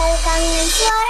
才刚你学